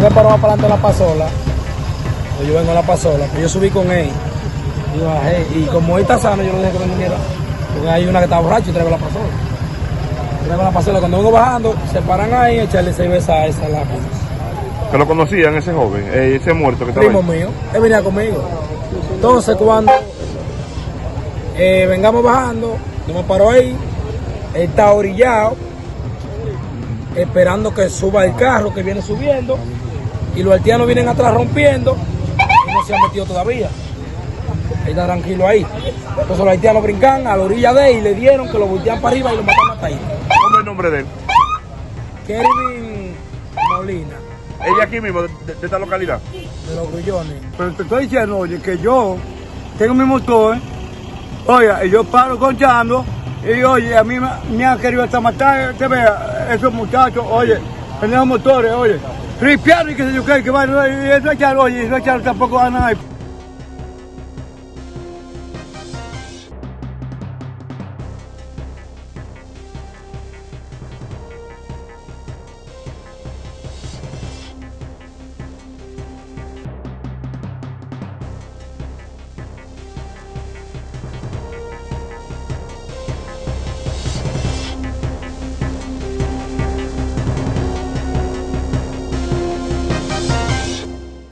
Yo me paro más para adelante de la pasola. Pues yo vengo a la pasola, pues yo subí con él. Y bajé. Y como él está sano, yo le dije que me viniera. Porque hay una que está borracha y traigo la pasola. Traigo la pasola. Cuando vengo bajando, se paran ahí y echarle cerveza a esa lápiz. ¿Que lo conocían ese joven, eh, ese muerto que estaba Primo ahí? mío, él venía conmigo. Entonces cuando eh, vengamos bajando, yo me paro ahí, él está orillado, esperando que suba el carro que viene subiendo, y los haitianos vienen atrás rompiendo, y no se han metido todavía. Él está tranquilo ahí. Entonces los haitianos brincan a la orilla de él y le dieron que lo voltean para arriba y lo mataron hasta ahí. ¿Cómo es el nombre de él? Kevin Molina, Ella aquí mismo, de, de- de esta localidad. de los grullones. Pero te estoy diciendo, oye, que yo tengo mi motor, oye, y yo paro conchando, y oye, a mí me, me han querido hasta matar, te vea, esos muchachos, oye, en los motores, oye, ripiando y que se yo qué, que van, y eso echar, oye, eso echar tampoco a nadie.